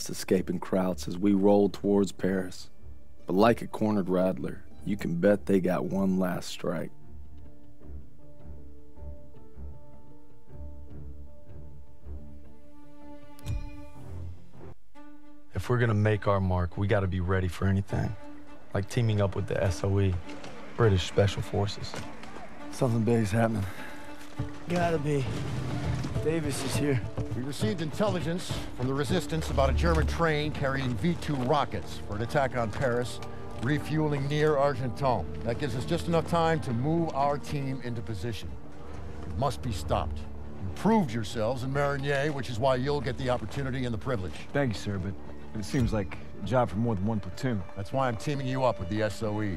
last escaping Krauts as we roll towards Paris. But like a cornered rattler, you can bet they got one last strike. If we're gonna make our mark, we gotta be ready for anything. Like teaming up with the SOE, British Special Forces. Something big's happening. Gotta be. Davis is here. We received intelligence from the Resistance about a German train carrying V-2 rockets for an attack on Paris, refueling near Argentan. That gives us just enough time to move our team into position. It must be stopped. You proved yourselves in Marigny, which is why you'll get the opportunity and the privilege. Thank you, sir, but it seems like a job for more than one platoon. That's why I'm teaming you up with the SOE.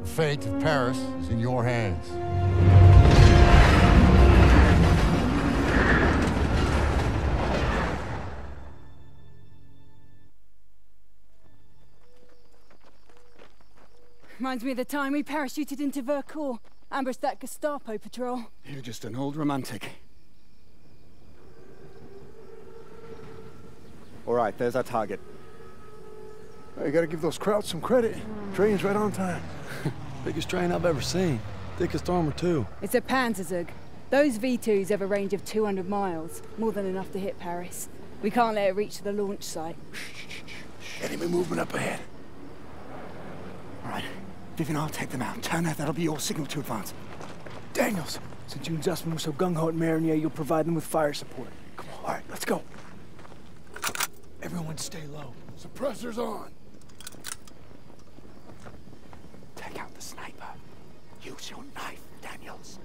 The fate of Paris is in your hands. Reminds me of the time we parachuted into Vercors, ambushed that Gestapo patrol. You're just an old romantic. All right, there's our target. Well, you gotta give those Krauts some credit. Train's right on time. Biggest train I've ever seen. Thickest armor, too. It's a Panzerzug. Those V2s have a range of 200 miles, more than enough to hit Paris. We can't let it reach the launch site. Enemy movement up ahead. All right. Vivian, I'll take them out. Turner, that'll be your signal to advance. Daniels, since you and Zussman were so gung-ho at Marigny, you'll provide them with fire support. Come on. All right, let's go. Everyone stay low. Suppressors on. Take out the sniper. Use your knife, Daniels.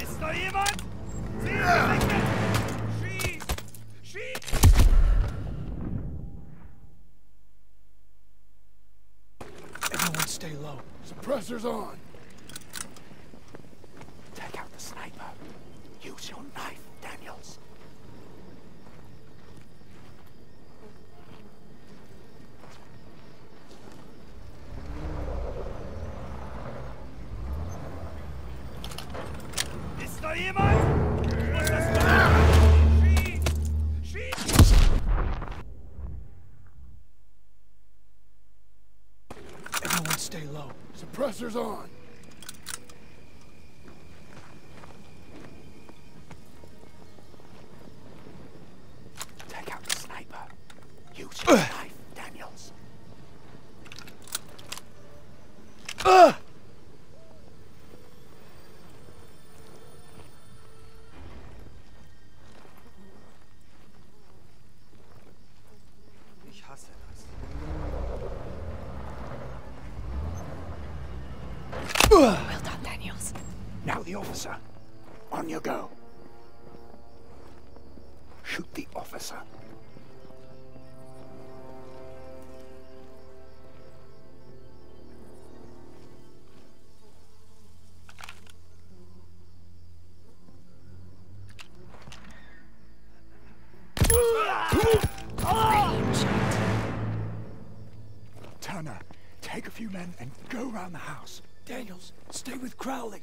Ist da jemand? Schieß! Schieß! Everyone stay low. Suppressors on. Sniper. Use your knife, Daniels. Everyone stay low. Suppressors on. Officer. On you go. Shoot the officer. Turner, take a few men and go around the house. Daniels, stay with Crowley.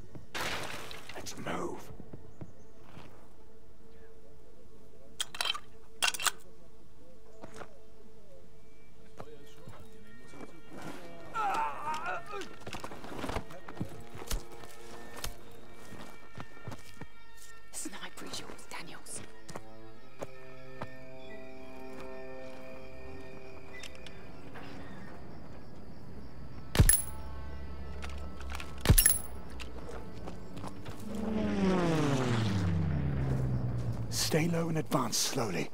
Stay low and advance slowly.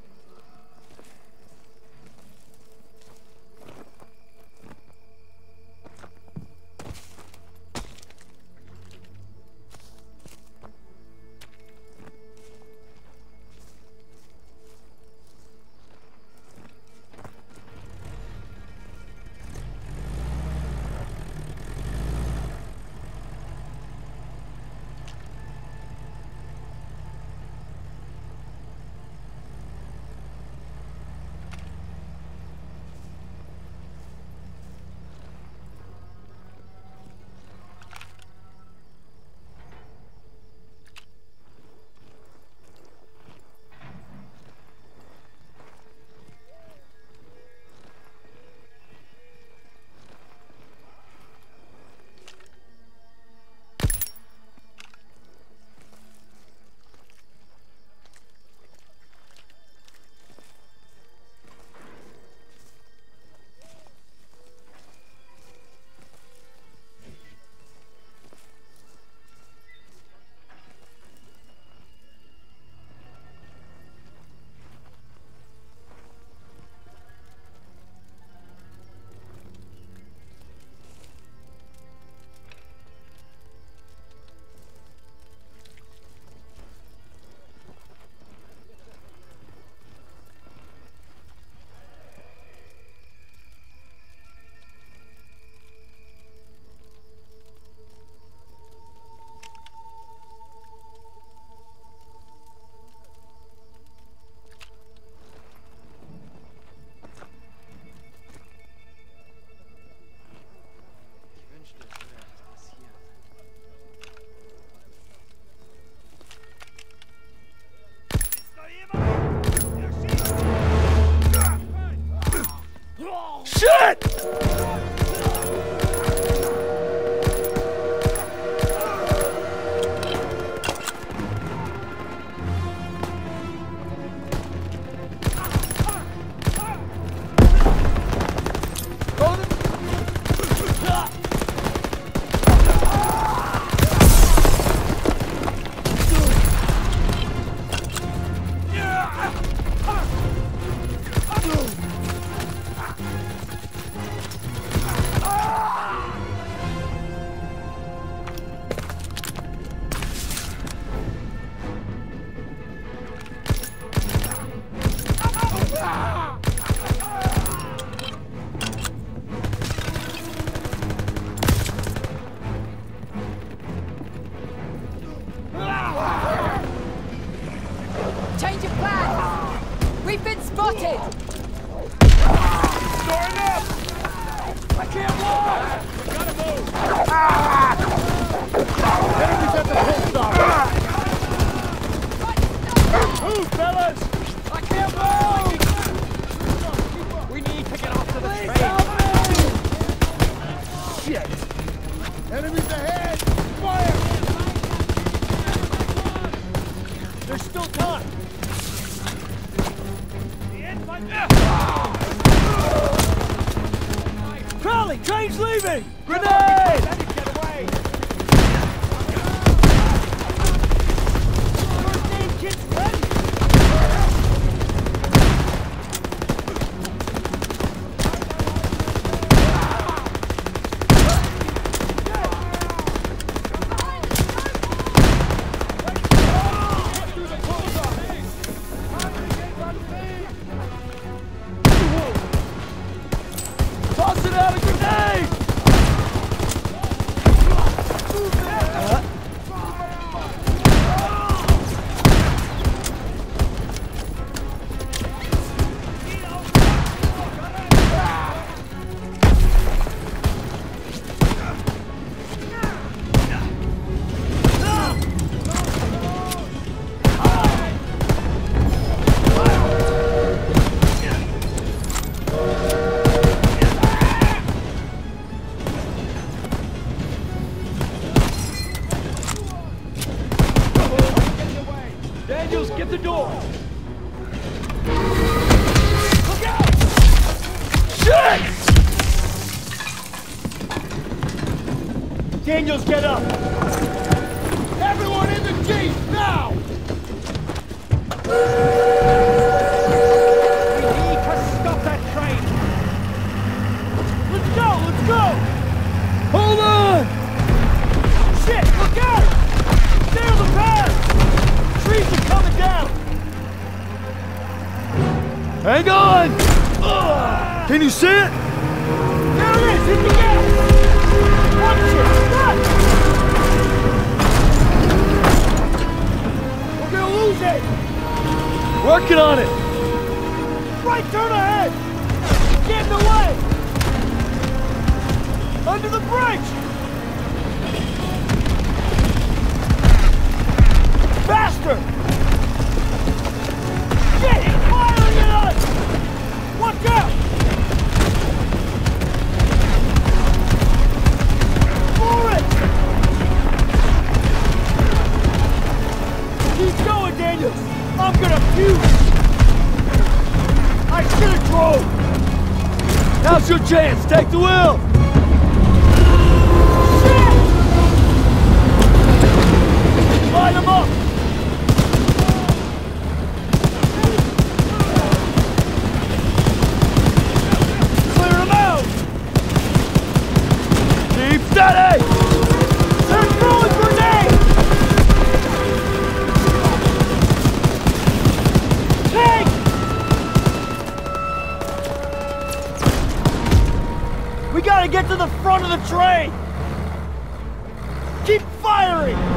Move, fellas! I can't move! We need to get off to the train! Shit! Enemies ahead! Fire! There's still time! The infantry... Crowley, train's leaving! Grenade! Right turn ahead! Get in the way! Under the bridge! Faster! Shit! He's firing at us! Watch out! For it! Keep going, Daniels! I'm gonna puke! Have! Now's your chance! Take the wheel! Line them up! Clear them out! Keep steady! The front of the train! Keep firing!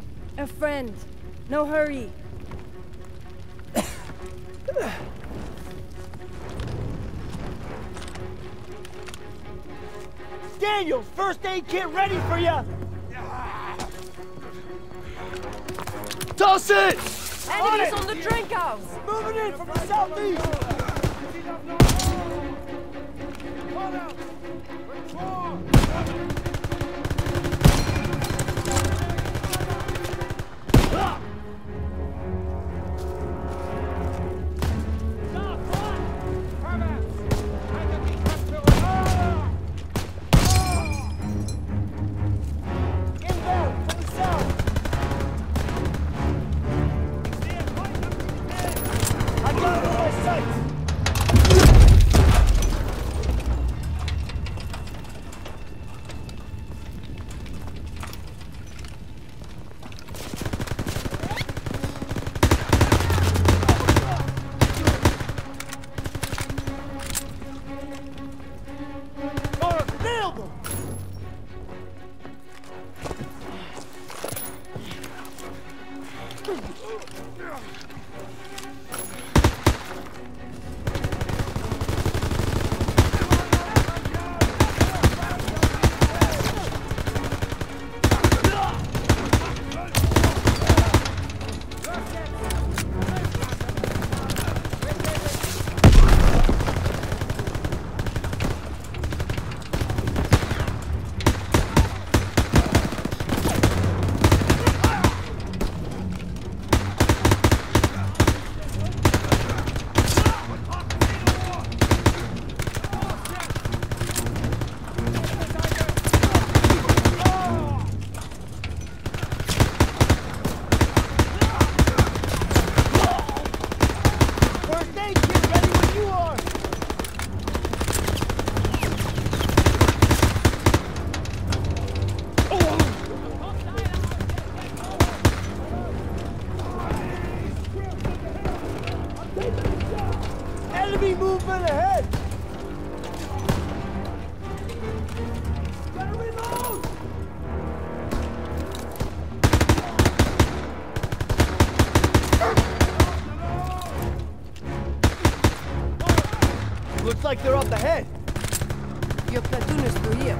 A friend. No hurry. Daniels, first aid kit ready for you! Toss it! Enemies on the drink house. Moving in from the southeast! Up ahead. Your platoon is through here.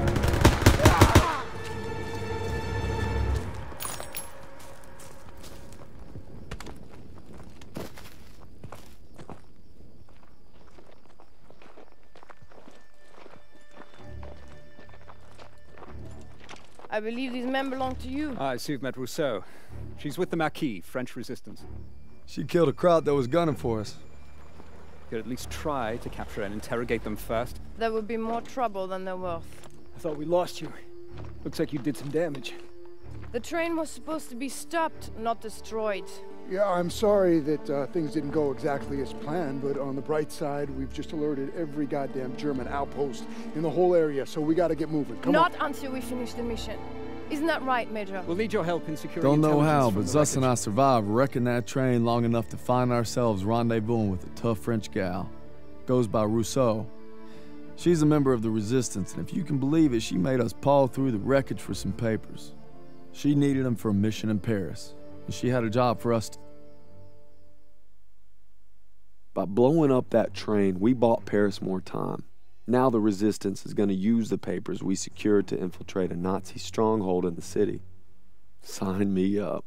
I believe these men belong to you. I see you've met Rousseau. She's with the Maquis, French resistance. She killed a crowd that was gunning for us. Could at least try to capture and interrogate them first. There would be more trouble than they're worth. I thought we lost you. Looks like you did some damage. The train was supposed to be stopped, not destroyed. Yeah, I'm sorry that uh, things didn't go exactly as planned, but on the bright side, we've just alerted every goddamn German outpost in the whole area, so we gotta get moving. Come not on. until we finish the mission. Isn't that right, Major? We'll need your help in securing Don't know how, but from the Zus and I survived wrecking that train long enough to find ourselves rendezvousing with a tough French gal. Goes by Rousseau. She's a member of the Resistance, and if you can believe it, she made us paw through the wreckage for some papers. She needed them for a mission in Paris, and she had a job for us. To... By blowing up that train, we bought Paris more time. Now the resistance is going to use the papers we secured to infiltrate a Nazi stronghold in the city. Sign me up.